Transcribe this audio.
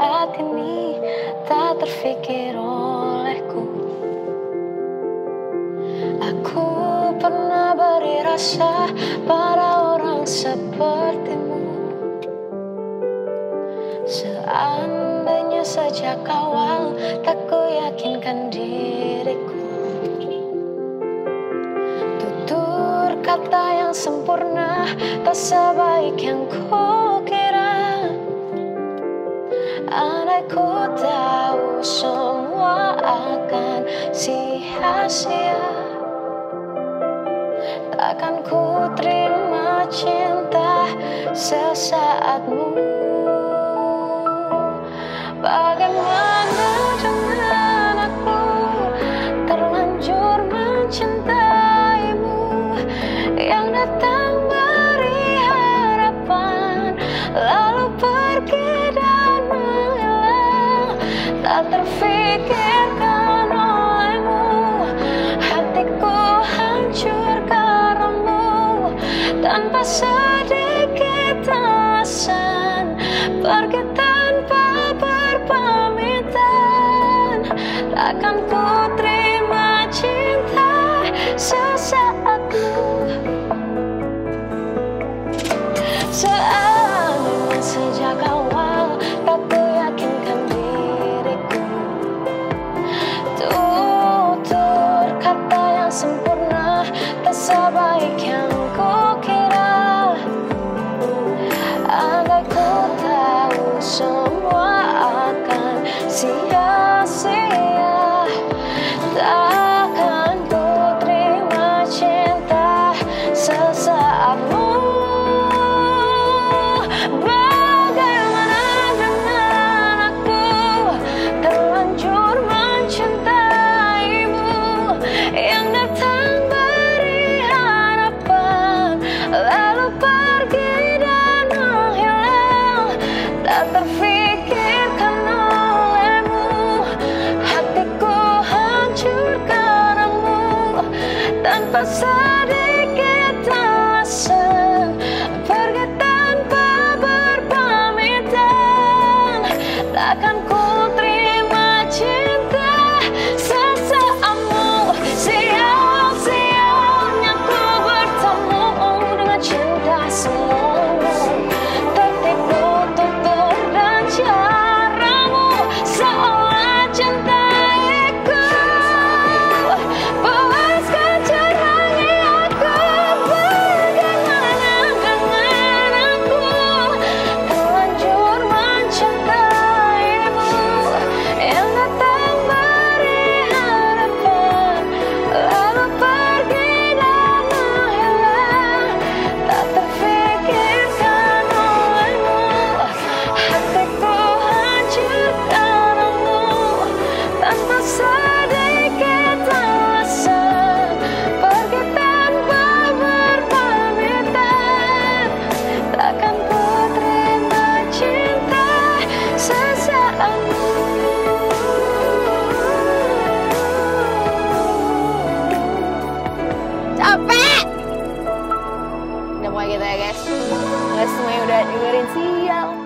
saat ini tak terfikir olehku. Aku pernah beri rasa pada orang sepertimu. Seandainya saja kawal tak ku yakinkan diriku. Tutur kata yang sempurna tak sebaik yang ku kira. Andai ku tahu semua akan sia-sia Takkan ku terima cinta sesaatmu Tak terfikirkan olehmu. Hatiku hancur karenamu Tanpa sedikit alasan Pergi tanpa berpamitan. Takkan ku terima cinta sesaatmu Seandainya Takkan Tanpa sedikit guys. Buat semua yang udah dengerin siang.